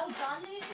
Oh, John